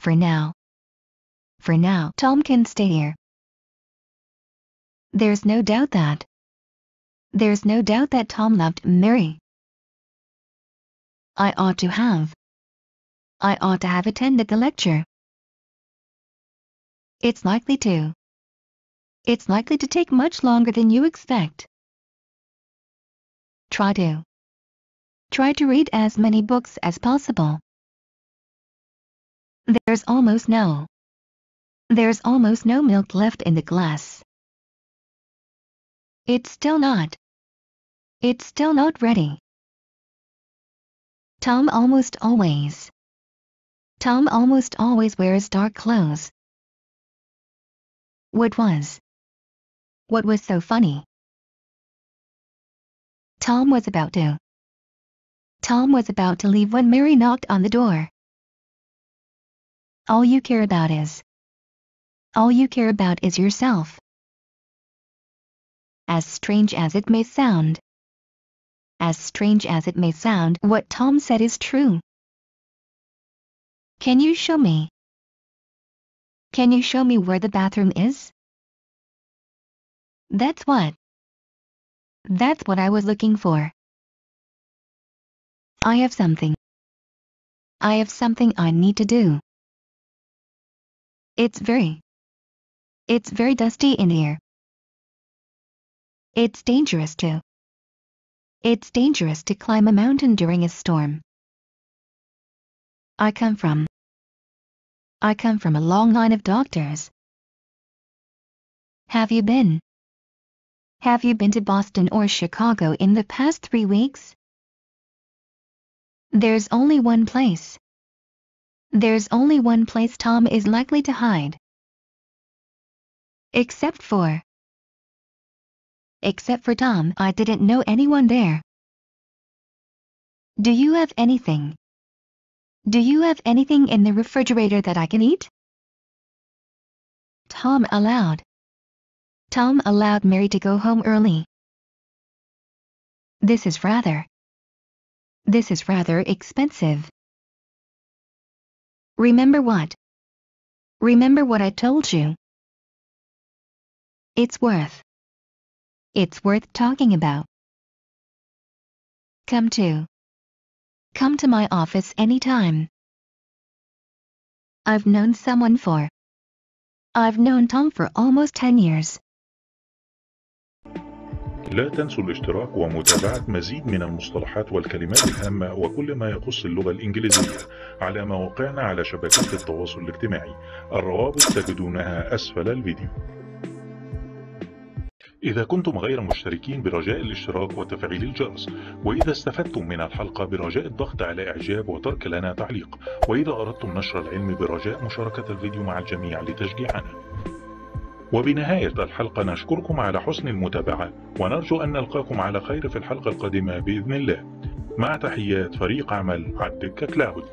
For now. For now, Tom can stay here. There's no doubt that. There's no doubt that Tom loved Mary. I ought to have. I ought to have attended the lecture. It's likely to. It's likely to take much longer than you expect. Try to. Try to read as many books as possible. There's almost no. There's almost no milk left in the glass. It's still not. It's still not ready. Tom almost always. Tom almost always wears dark clothes. What was? What was so funny? Tom was about to. Tom was about to leave when Mary knocked on the door. All you care about is. All you care about is yourself. As strange as it may sound. As strange as it may sound, what Tom said is true. Can you show me? Can you show me where the bathroom is? That's what. That's what I was looking for. I have something. I have something I need to do. It's very. It's very dusty in here. It's dangerous to. It's dangerous to climb a mountain during a storm. I come from. I come from a long line of doctors. Have you been? Have you been to Boston or Chicago in the past three weeks? There's only one place. There's only one place Tom is likely to hide. Except for. Except for Tom, I didn't know anyone there. Do you have anything? Do you have anything in the refrigerator that I can eat? Tom allowed. Tom allowed Mary to go home early. This is rather. This is rather expensive. Remember what? Remember what I told you. It's worth. It's worth talking about. Come to. Come to my office anytime. I've known someone for. I've known Tom for almost 10 years. لا تنسوا الاشتراك ومتابعة مزيد من المصطلحات والكلمات الهامة وكل ما يخص اللغة الإنجليزية على مواقعنا على شبكات التواصل الاجتماعي. الروابط تجدونها أسفل الفيديو. إذا كنتم غير مشتركين برجاء الاشتراك وتفعيل الجرس وإذا استفدتم من الحلقة برجاء الضغط على إعجاب وترك لنا تعليق وإذا أردتم نشر العلم برجاء مشاركة الفيديو مع الجميع لتشجيعنا. وبنهاية الحلقة نشكركم على حسن المتابعة ونرجو أن نلقاكم على خير في الحلقة القادمة بإذن الله. مع تحيات فريق عمل عالدكة كلاود